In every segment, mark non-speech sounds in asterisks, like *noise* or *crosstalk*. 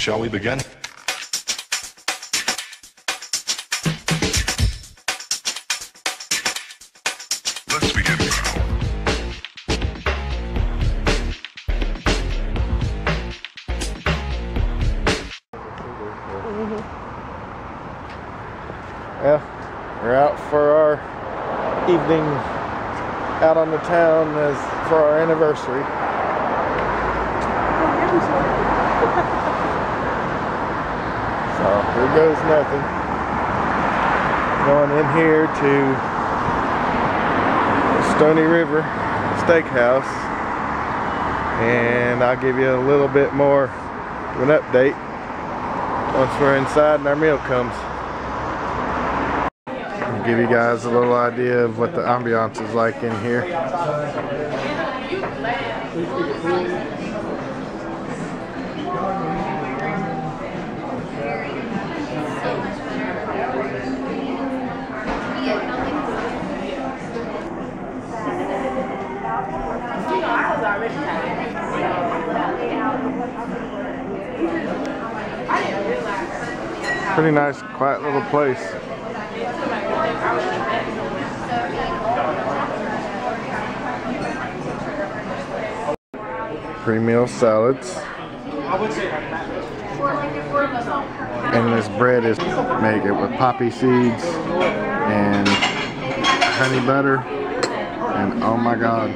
Shall we begin? Let's begin. Mm-hmm. Yeah, we're out for our evening out on the town as for our anniversary. *laughs* So here goes nothing. Going in here to Stoney River Steakhouse, and I'll give you a little bit more of an update once we're inside and our meal comes. I'll give you guys a little idea of what the ambiance is like in here. Pretty nice, quiet little place. Pre-meal salads. And this bread is make it with poppy seeds and honey butter. And oh my god,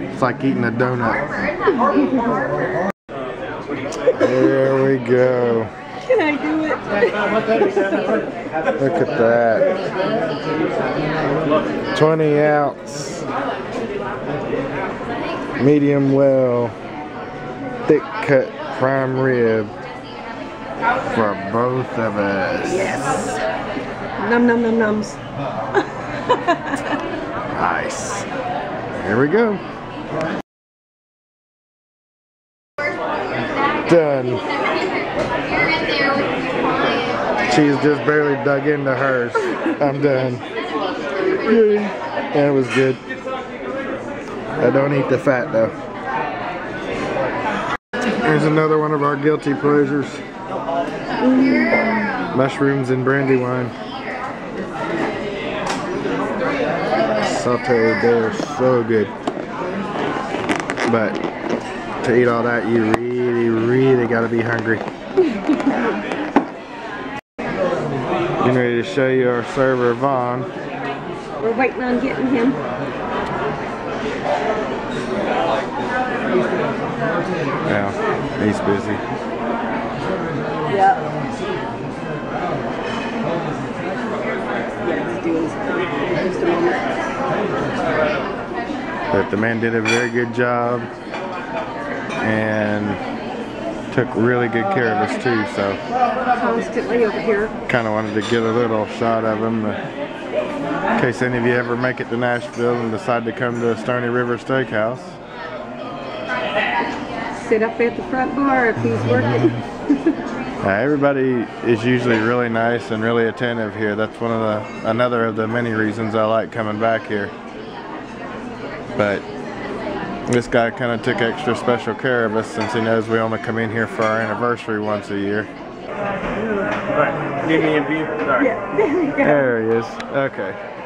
it's like eating a donut. There we go. Can I do it? Look at that. 20 ounce. Medium well. Thick cut prime rib. For both of us. Yes. Num num num nums. *laughs* Nice. Here we go. Done. She's just barely dug into hers. I'm done. Yay. That was good. I don't eat the fat though. Here's another one of our guilty pleasures. Mushrooms and brandy wine. Sauteed, they're so good. But to eat all that, you really, really gotta be hungry. Getting ready to show you our server, Vaughn. We're waiting on getting him. Yeah, he's busy. Yep. Yeah, he's doing something. Just a moment. But the man did a very good job took really good care of us too. So Constantly over here. kind of wanted to get a little shot of him in case any of you ever make it to Nashville and decide to come to Stoney River Steakhouse. Sit up at the front bar if he's working. *laughs* *laughs* Uh, everybody is usually really nice and really attentive here. That's one of the another of the many reasons I like coming back here. But this guy kind of took extra special care of us since he knows we only come in here for our anniversary once a year. Give me a view. Sorry. yeah, there. There he is. Okay.